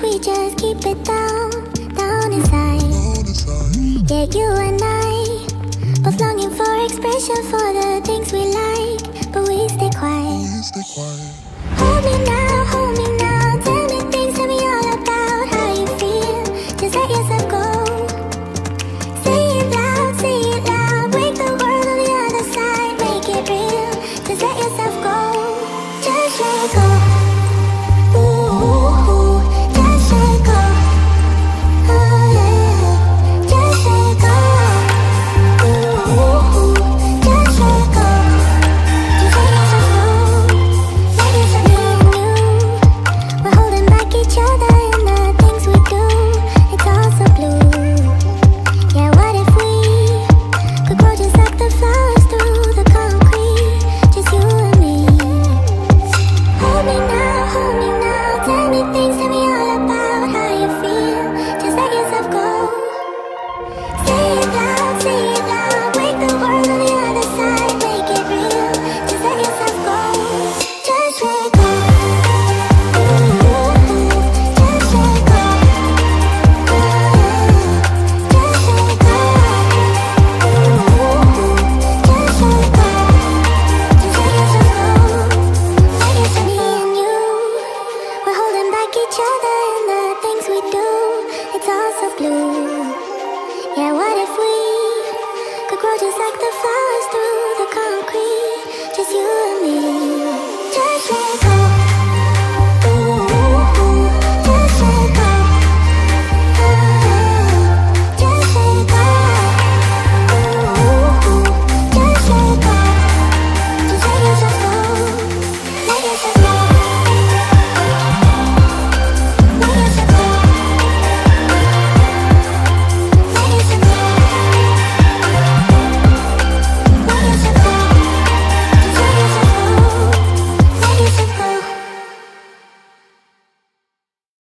we just keep it down, down inside. Yeah, you and I Both longing for expression for the things we like But we stay quiet. each other and the things we do, it's all so blue. Yeah, what if we could grow just like the flowers through the concrete?